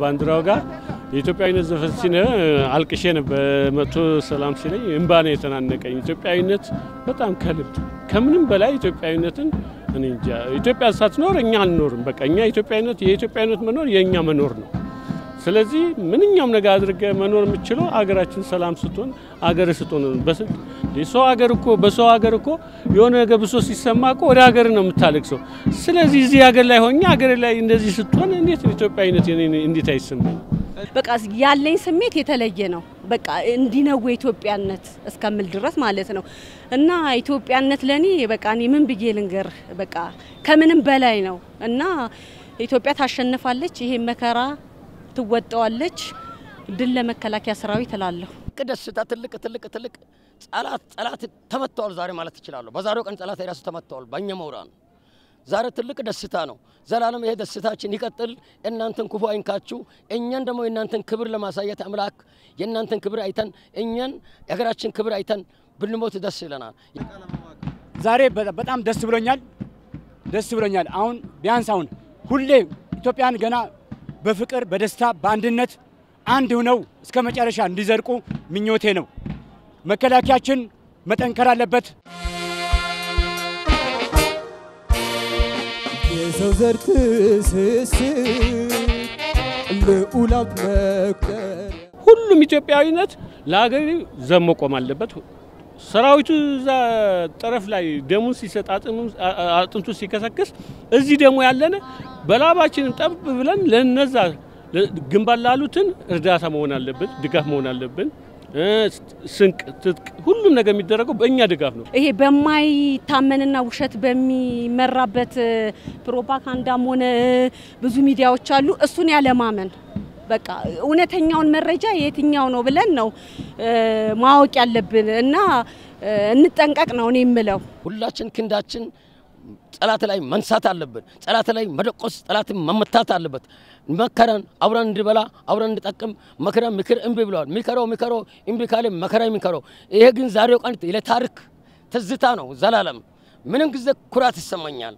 ባንዲራው ጋር የኢትዮጵያዊነት ዘፈን ሲነ አልቅሼ ነበር። መቶ ሰላም ሲለኝ እምባ ነው የተናነቀኝ። ኢትዮጵያዊነት በጣም ከልብ ከምንም በላይ ኢትዮጵያዊነትን ኢትዮጵያ ሳትኖር እኛ አንኖርም። በቃ እኛ ኢትዮጵያዊነት የኢትዮጵያዊነት መኖር የእኛ መኖር ነው። ስለዚህ ምንኛውም ነገር አድርገ መኖር የምችለው አገራችን ሰላም ስትሆን አገር ስትሆን ሰው ሀገር እኮ በሰው ሀገር እኮ የሆነ ነገር ብሶ ሲሰማ እኮ ወደ ሀገር ነው የምታለቅሰው። ስለዚህ እዚህ ሀገር ላይ ሆኜ ሀገር ላይ እንደዚህ ስትሆን እንዴት ኢትዮጵያዊነት እንዴት አይሰማኝ? በቃ ያለኝ ስሜት የተለየ ነው። በቃ እንዲነው የኢትዮጵያነት እስከምል ድረስ ማለት ነው። እና ኢትዮጵያነት ለኔ በቃ እኔ ምን ብዬ ልንገር፣ በቃ ከምንም በላይ ነው እና ኢትዮጵያ ታሸንፋለች። ይሄ መከራ ትወጣዋለች። ድል ለመከላከያ ሰራዊት እላለሁ። ደስታ ትልቅ ትልቅ ትልቅ ጠላት ጠላት ተመተዋል ዛሬ ማለት ይችላለሁ። በዛሬው ቀን ጠላት የራሱ ተመተዋል በእኛ መውራን ዛሬ ትልቅ ደስታ ነው። ዘላለም ይሄ ደስታችን ይቀጥል። እናንተን ክፉ አይንካችሁ። እኛን ደግሞ የእናንተን ክብር ለማሳየት አምላክ የእናንተን ክብር አይተን እኛን የሀገራችን ክብር አይተን ብንሞት ደስ ይለናል። ዛሬ በጣም ደስ ብሎኛል፣ ደስ ብሎኛል። አሁን ቢያንስ አሁን ሁሌ ኢትዮጵያን ገና በፍቅር በደስታ በአንድነት አንድ ሆነው እስከ መጨረሻ እንዲዘልቁ ምኞቴ ነው። መከላከያችን መጠንከር አለበት። የሰው ዘር ትስስር ልዑላን መቁጠር ሁሉም ኢትዮጵያዊነት ለሀገር ዘብ መቆም አለበት። ሰራዊቱ እዛ ጠረፍ ላይ ደሙን ሲሰጥ አጥንቱ ሲከሰክስ፣ እዚህ ደግሞ ያለነ በላባችንን ጠብ ብለን ለነዛ ግንባር ላሉትን እርዳታ መሆን አለበት፣ ድጋፍ መሆን አለብን። ስንቅ፣ ትጥቅ፣ ሁሉም ነገር የሚደረገው በእኛ ድጋፍ ነው። ይሄ በማይታመንና ውሸት በሚመራበት ፕሮፓጋንዳም ሆነ ብዙ ሚዲያዎች አሉ። እሱን ያለማመን በቃ እውነተኛውን መረጃ የትኛው ነው ብለን ነው ማወቅ ያለብን እና እንጠንቀቅ ነው እኔ የምለው። ሁላችን ክንዳችን ጠላት ላይ መንሳት አለብን። ጠላት ላይ መደቆስ፣ ጠላትን መመታት አለበት። መከረን አብረን እንድበላ አብረን እንድጠቅም መከረን ምክር እምቢ ብለዋል። ሚከረው ሚከረው እምቢ ካለ መከራ የሚከረው ይሄ ግን ዛሬው ቀን ለታሪክ ትዝታ ነው። ዘላለም ምንም ጊዜ ኩራት ይሰማኛል።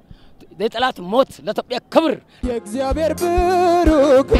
የጠላት ሞት ለኢትዮጵያ ክብር የእግዚአብሔር ብሩክ